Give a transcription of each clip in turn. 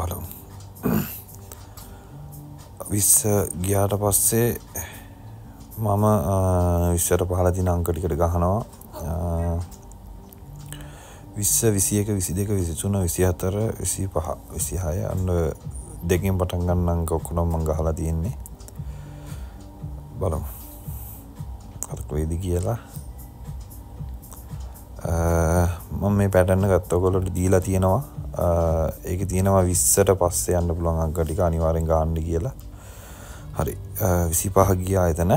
බලමු. විස්ස ගියාට පස්සේ මම විස්සට පහල තින අංකටිකට ගහනවා. විස්ස විසි එක විසි දෙක විසිතුන විසි අතර විසි පහ විසිහය අන්න දෙකින් පටන් ගන්න අංක ඔක්කුණම් මං ගහලා තියෙන්නේ. බලමු. කරට වේදි කියලා. මම මේ පැටන්න ගත්තකොලට දීලා තියෙනවා. ඒක තියෙනවා විස්සට පස්සේ යන්න පුළුවන් අංකටික අනිවාරෙන් ගාන්න කියලා. හරි. විසි පහ ගියා එතන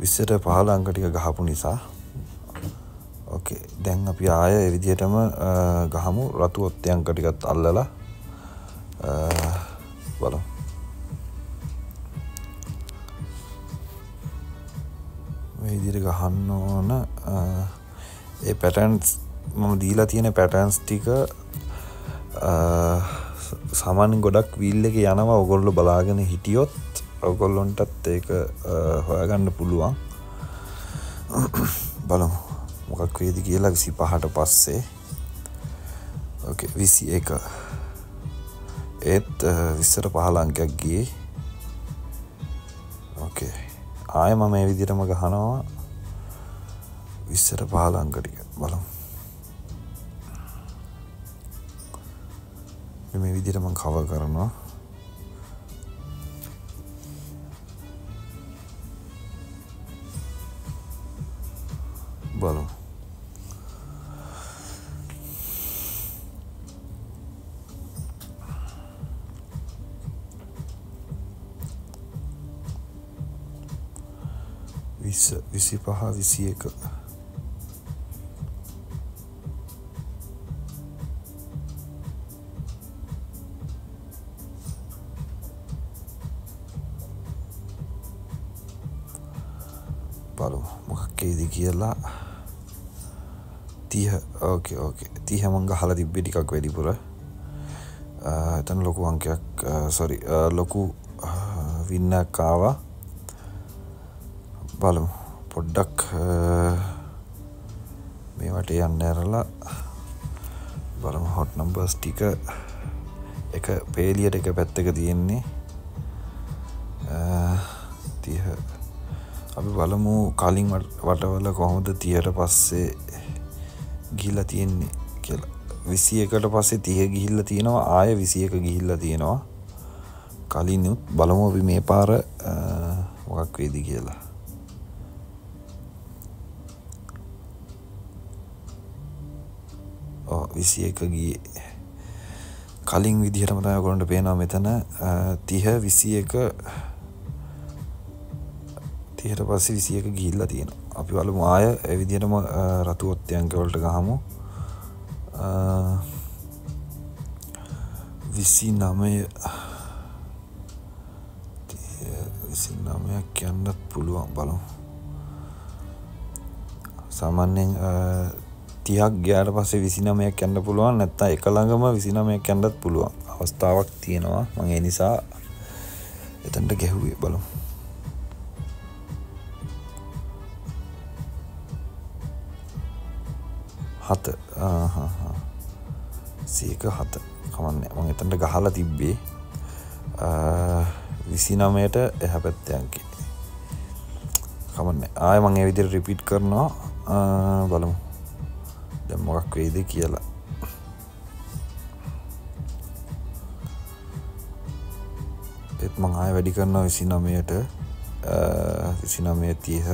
විස්සට පහල අංකටික ගහපු නිසා. ඕකේ දැන් අපි ආය විදිහටම ගහමු. රතු ඔත්තේ අංකටිකත් අල්ලලා. බලමු. විදිර ගහන්න ඕන ඒ පැටන්ස් මම දීලා තියෙන පැටන්ස් ටික සාමාන්‍ය ගොඩක් විල් එක යනවා ඔගොල්ලො බලාගෙන හිටියොත් ඔගොල්ලොන්ටත් ඒක හොයාගන්න පුළුවන්. බලමු මොකක් වේද කියලා විසි පහට පස්සේ. විසි එක. ඒත් විස්සට පහලංකයක් ගිය. ඕකේ ආය මම මේ විදිරම ගහනවා. විස්සට පහලංකටික බලමු. මේ විදිරම කව කරනවා. බලමු. විස්ස විසි පහ විසි එක බලු මොකක්කේද කියලා? තිහ ඕකේ ඕකේ තිහමංග හල තිබ්බි ටිකක් වැඩිපුර. එතන ලොකු අංකයක් සොරි ලොකු වින්නකාවා බලමු. පොඩ්ඩක් මේවට යන්න ඇරලා බලම හොට් නම්බර්ස් ටික. එක පේලියට එක පැත්තක තියෙන්නේ. තිහ අපි බලමු කලින් වටවල කොහොමද තියට පස්සේ ගිල්ල තියෙන්නේ කියලා. විසි එකට පස්සේ තිය ගිහිල්ල තියෙනවා ආය විසි එක ගිහිල්ල තියෙනවා. කලින්නුත් බලමු අපි මේ පාර මොකක් වේදි කියලා. විසි එක ගිය. කලින් විදිහටම තම කොළට පේනවා මෙතන තිහ විසි එක තියට පස්සේ විසි එක ගිල්ල තියෙන අපි වලමු ආය එවිදිහටම රතු ඔත්තයන්කවලට ගහමු. විසි නමය විසි නමයක් කියන්නත් පුළුවන්. බලමු. සාමාන්‍යෙන් තියක් ගයාට පස්සේ විසිනමයක් යන්න පුළුවන් නැත්තා එක ළඟම විසිනමයක් යන්නත් පුළුවන්. අවස්ථාවක් තියෙනවා. මගේ නිසා එතන්ට ගැහුවේ. බලමු. හත. සීක හත. කමන්න. මං එතන්ට ගහලා තිබ්බේ. විසිනමයට එහ පැත්තයන්කි කමන්න. ආය මං එවිදිර රිපිට් කරනවා. බලමු. දැ මොකක් වේද කියලා. එත් මං ආය වැඩි කරනවා විසිනමයට විසිනමය තිහ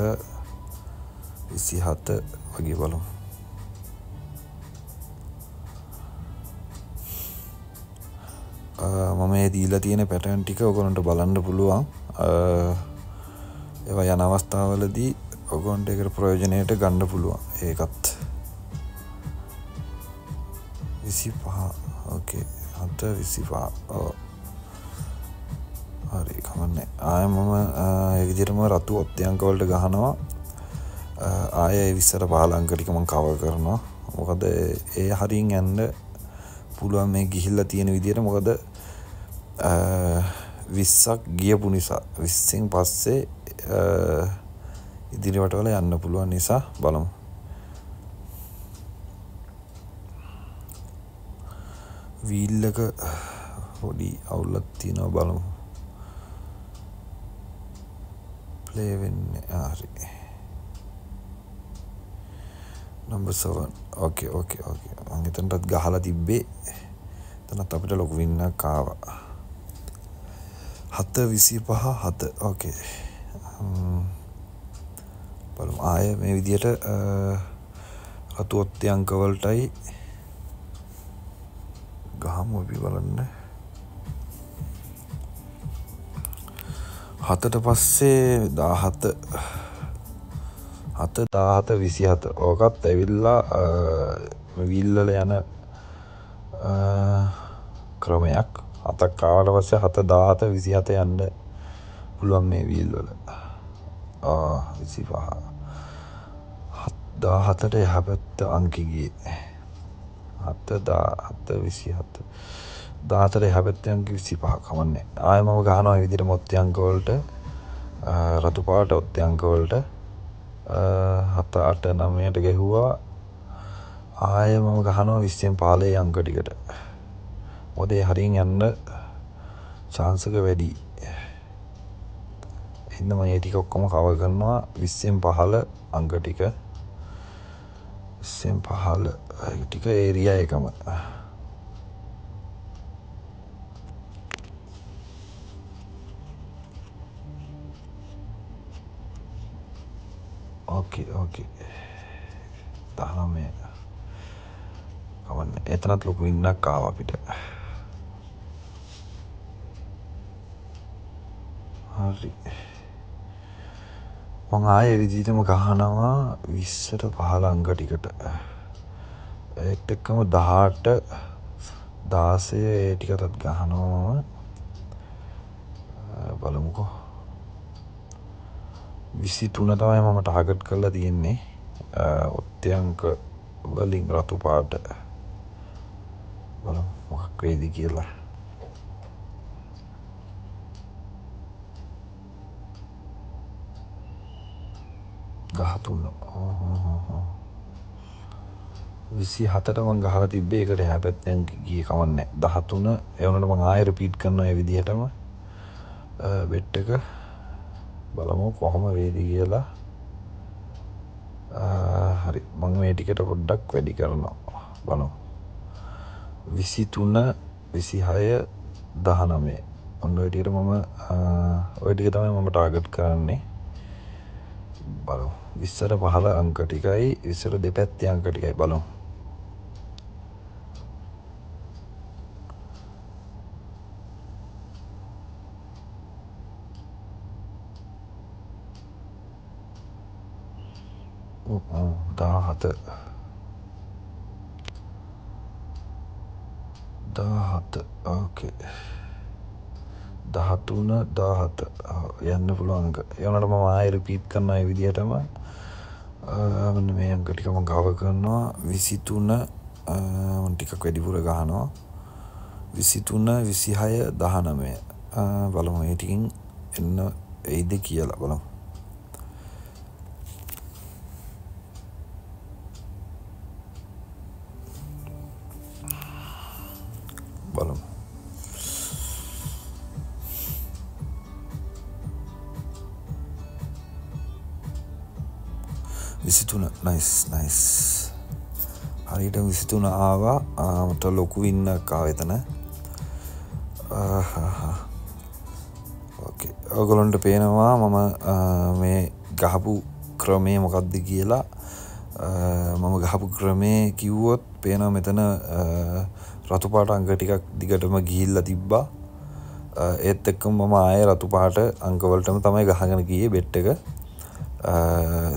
විසි හත වගේ බලමු. මම ඒ දීලා තියෙන පැටන් ටික ඔකොනට බලන්න පුළුවන්. ඒවා යන අවස්ථාවලදී ඔගොන්ට එකට ප්‍රයෝජනයට ගණ්ඩ පුළුවන් ඒකත්. විසි පහ ඕකේ හත විසි පහ හරි කමන්න. ආය මම එවිදිරම රතු ඔත්තයංකවලට ගහනවා. ආය විස්සර පාලංකටිකමන් කව කරනවා. මොකද ඒ හරින් ඇන්ඩ පුළුවන් මේ ගිහිල්ල තියෙන විදියට මොකද විස්සක් ගියපු නිසා. විස්සෙන් පස්සේ ඉදිරිවට වල යන්න පුළුවන් නිසා බලමු. වීල්ලක හොඩි අවුල්ලත් තියෙනව බලමු. ප්ලේවෙන්න ආරි නම්බසවන් ඕකේ ඕකේ ඕකේ අතටත් ගහලා තිබ්බේ. තනත් අපිට ලොකු වින්න කාව හත. විසි පහ හත ඕකේ බලමු. ආය මේ විදියට රතු ඔත්තේ අංකවලටයි ගහමු අපි බලන්න. හතට පස්සේ දාහත. හත දාහත විසි හත ඕකත් ඇවිල්ලා විල්ලල යන ක්‍රමයක්. අතක් කාවට පස්සේ හත දාහත විසි හත යන්න පුළුවන් මේ වීල්වල විසි පහ දාහතට යහපැත්ත අංකිගේ. හත දාහත විසි හත දාතර යහපැත්තයන්ක විසි පහ කමන්නේ. ආය මම ගහනවා විදිට මොත්තයංකවලට රතුපාට ඔත්තයංකවලට හත අට නමයට ගැහුවා. ආය මම ගහනවා විස්සෙන් පාලේ අංක ටිකට. මොදේ හරින් යන්න චාන්සක වැඩි. එන්නම ඒ ටික ඔක්කොම කව කරනවා. විස්සෙන් පහල අංක ටික. විස්සෙන් පහල ටික ඒරිය එකම. ඕකේ ඕකේ දහනමය කවන්න එතනත් ලොකු ඉන්නක් ආව අපිට. හරි මං ආය විදිටම ගහනවා විස්සට පහල අංග ටිකට. ඒත් එක්කම දහට දාසය ඒ ටිකටත් ගහනවා බලමුකෝ. විසි තුන තමයි මම ටාගට් කරලා තියෙන්නේ. ඔත්තයංක වලින් රතු පාට. බල මොකක් වේදි කියලා. දහතුන්න විසි හතටම ගහල තිබේ එකට හැ පැත්තැන් ගිය කවන්න දහතුන. එවනට මං ආයර පිට් කරන විදිහටම. බෙට්ටක බලමු කොහොම වේදි කියලා. හරි. මං මේ ටිකට පොඩ්ඩක් වැඩි කරනවා. බලමු. විසි තුන්න විසිහය දහනමේ. ඔන්න ඔටියට මම ඔයටික තමයි මම ටාගට් කරන්නේ. බලු විස්සර පහල අංක ටිකයි විස්සර දෙපැත්ති අංක ටිකයි. බලමු. දාහත. දාහත ඕකේ දහතුන දාහත. යන්න පුළුවන්ක යනට මම ආයර පිත් කරන්න විදිහටම මේ අංක ටිකම ගව කරනවා. විසිතුන ටිකක් වැඩිපුර ගහනවා. විසිතුන්න විසිහය දහනමය. බලමු ඒටිකින් එන්න එයිද කියලා. බලමු. බලමු. විසිතුන. නයිස් නයිස් හරිට විසිතුන ආවා. මට ලොකු ඉන්න කාවෙතන ඔගොලොන්ට පේනවා මම මේ ගහපු ක්‍රමය මොකක්ද කියලා. මම ගහපු ක්‍රමේ කිව්වොත් පේනවා මෙතන රතුපාට අංක ටිකක් දිගටම ගිහිල්ල තිබ්බා. ඒත් එක්කම මම ආය රතුපාට අංකවලටම තමයි ගහගෙන ගිය බෙට් එක.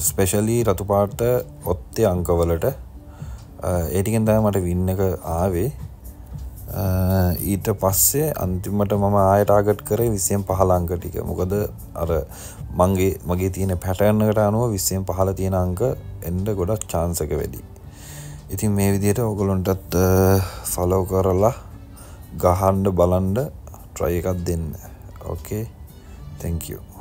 ස්පෙශලී රතුපාට ඔත්තේ අංකවලට. ඒටිකෙන් තම මට වින්න එක ආවේ. ඊට පස්සේ අන්තිමට මම ආයටාගට් කරේ විසියෙන් පහල අංක ටික. මොකද අර මංගේ මගේ තියෙන පැටර්න්නකට අනුව විස්සයෙන් පහල තියෙන අංක එන්ඩ ගොඩක් චාන්සක වැඩි. ඉතින් මේ විදියට ඔගොලොන්ටත් ෆලෝ කරලා ගහන්ඩ බලන්ඩ ට්‍රය එකක් දෙන්න. ඕකේ තැංකෝ